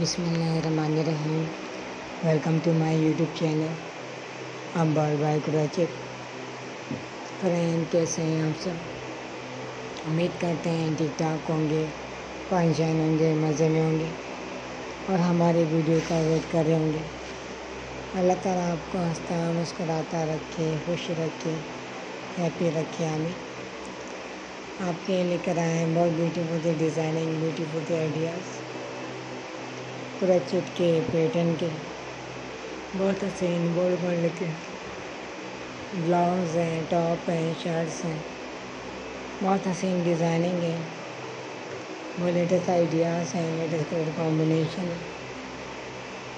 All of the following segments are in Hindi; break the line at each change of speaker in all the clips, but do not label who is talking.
बिस्मिल्लाहिर्रहमानिर्रहीम। Welcome to my YouTube channel. अम्बार बाय कुराचिक फ्रेंड, कैसे हैं आप सब? उम्मीद करते हैं ठीक ठाक होंगे, परेशान होंगे, मज़े में होंगे, और हमारे वीडियो का वेट कर रहे होंगे। अल्लाह ताला आपको हंसता, मुस्कुराता रखे, खुश रखे, हैप्पी रखे हमें आपके लेकर आए हैं बहुत ब्यूटीफुल डिज़ाइनिंग ब्यूटीफुल आइडियाज़ पूरा चिटके, पैटर्न के। बहुत हसीन बोल बोल के ब्लाउज़ हैं, टॉप हैं, शर्ट्स हैं। बहुत हसीन डिज़ाइनिंग है। वो लेटेस्ट आइडियाज़ हैं लेटेस्ट कलर कॉम्बिनेशन है।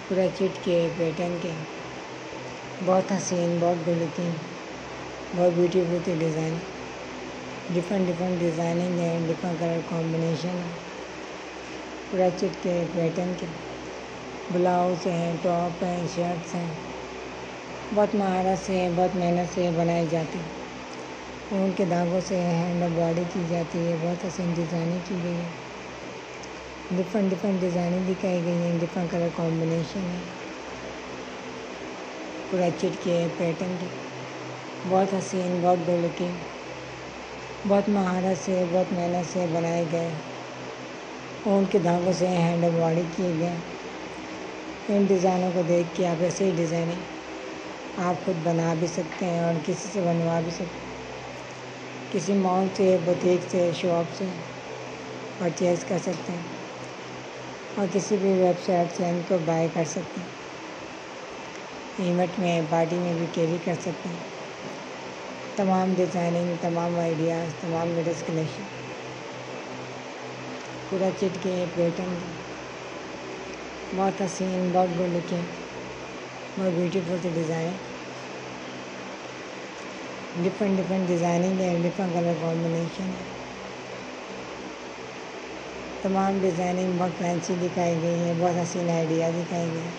पूरा चिटके, पैटर्न के। बहुत हसीन बहुत लुकिंग बहुत ब्यूटीफुल थी डिज़ाइन डिफरेंट डिफरेंट डिज़ाइनिंग है डिफरेंट कलर कॉम्बिनेशन है। पूरा चिटके, पैटर्न के। ब्लाउज़ हैं, टॉप हैं, शर्ट्स हैं। बहुत महारत से बहुत मेहनत से बनाई जाती है। ऊन के धागों से हैंड बॉडी की जाती है, बहुत हसीन डिज़ाइनिंग की गई है। डिफरेंट डिफरेंट डिज़ाइनिंग दिखाई गई हैं, डिफरेंट कलर कॉम्बिनेशन है। पूरा चिटके पैटर्न के। बहुत हसीन, बहुत गुड लुकिंग बहुत महारत से बहुत मेहनत से बनाए गए। ऊन के धागों से हैंड बॉडी किए गए। इन डिज़ाइनों को देख के आप ऐसे ही डिज़ाइनिंग आप खुद बना भी सकते हैं और किसी से बनवा भी सकते हैं। किसी मॉल से बुटीक से शॉप से परचेज़ कर सकते हैं। और किसी भी वेबसाइट से इनको बाय कर सकते हैं। इवेंट में पार्टी में भी कैरी कर सकते हैं। तमाम डिज़ाइनिंग तमाम आइडियाज़ तमाम लेटेस्ट कलेक्शन पूरा चिट के पैटर्न बहुत हसीन बहुत गुड लुकिंग बहुत ब्यूटीफुल सी डिज़ाइन डिफरेंट डिफरेंट डिज़ाइनिंग है डिफरेंट कलर कॉम्बिनेशन है। तमाम डिज़ाइनिंग बहुत फैंसी दिखाई गई है, बहुत हसीन आइडिया दिखाई गए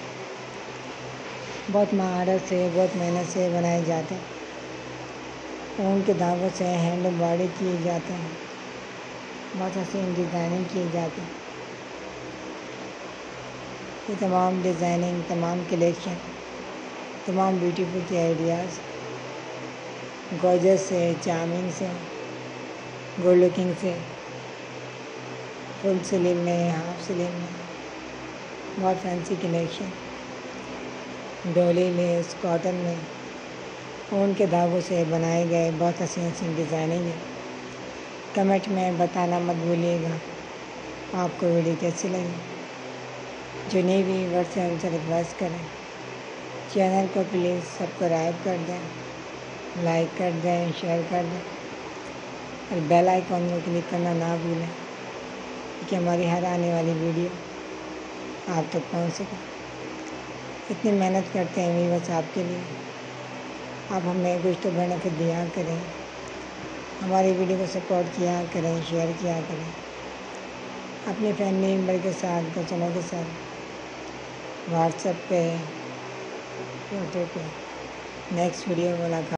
बहुत महारत से, बहुत मेहनत से बनाए जाते हैं। ऊन के धागों से हैंड बॉडी किए जाते हैं। बहुत हसीन डिज़ाइनिंग किए जाते हैं। ये तमाम डिज़ाइनिंग, तमाम कलेक्शन, तमाम ब्यूटीफुल के आइडियाज़ गॉर्जस से चार्मिंग से गुड लुकिंग से फुल स्लीव में हाफ़ स्लीव में, बहुत फैंसी कलेक्शन डोली लेस कॉटन में, ऊन के धागों से बनाए गए बहुत हसीन हसीन डिज़ाइनिंग है। कमेंट में बताना मत भूलिएगा। आपको वीडियो कैसी लगी? जो नई व्यूवर से हमसे रिक्वेस्ट करें चैनल को प्लीज़ सब्सक्राइब कर दें लाइक कर दें शेयर कर दें, और बेल आइकॉन में क्लिक करना ना भूलें कि हमारी हर आने वाली वीडियो आप तक पहुँच सके। इतनी मेहनत करते हैं व्यूवर्स आपके लिए। आप हमें कुछ तो बेनिफिट दिया करें। हमारी वीडियो को सपोर्ट किया करें शेयर किया करें। अपने फैमिली मेंबर के साथ बच्चों के साथ व्हाट्सएप पे यूट्यूब पे। नेक्स्ट वीडियो मुलाकात।